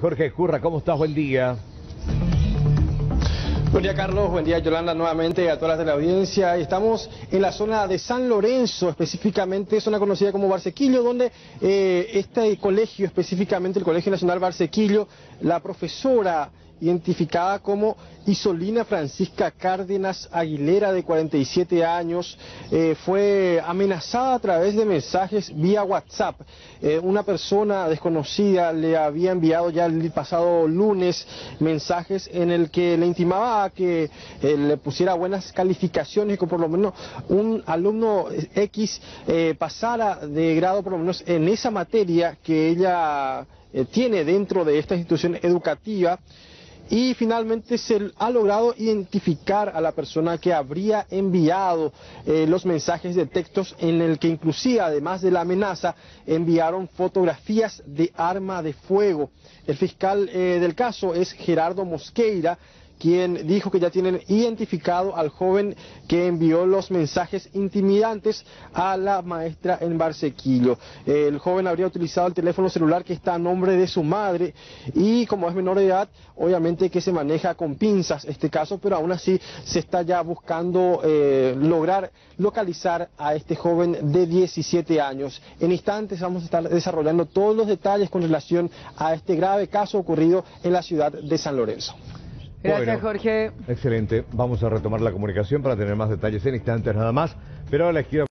Jorge Curra, ¿cómo estás? Buen día. Buen día Carlos, buen día Yolanda nuevamente a todas las de la audiencia. Estamos en la zona de San Lorenzo, específicamente zona conocida como Barsequillo, donde eh, este colegio, específicamente el Colegio Nacional Barsequillo, la profesora identificada como Isolina Francisca Cárdenas Aguilera, de 47 años, eh, fue amenazada a través de mensajes vía WhatsApp. Eh, una persona desconocida le había enviado ya el pasado lunes mensajes en el que le intimaba a que eh, le pusiera buenas calificaciones, que por lo menos un alumno X pasara de grado por lo menos en esa materia que ella tiene dentro de esta institución educativa y finalmente se ha logrado identificar a la persona que habría enviado eh, los mensajes de textos en el que inclusive además de la amenaza enviaron fotografías de arma de fuego. El fiscal eh, del caso es Gerardo Mosqueira quien dijo que ya tienen identificado al joven que envió los mensajes intimidantes a la maestra en Barsequillo. El joven habría utilizado el teléfono celular que está a nombre de su madre y como es menor de edad, obviamente que se maneja con pinzas este caso, pero aún así se está ya buscando eh, lograr localizar a este joven de 17 años. En instantes vamos a estar desarrollando todos los detalles con relación a este grave caso ocurrido en la ciudad de San Lorenzo. Gracias, Jorge. Excelente. Vamos a retomar la comunicación para tener más detalles en instantes nada más. Pero ahora les quiero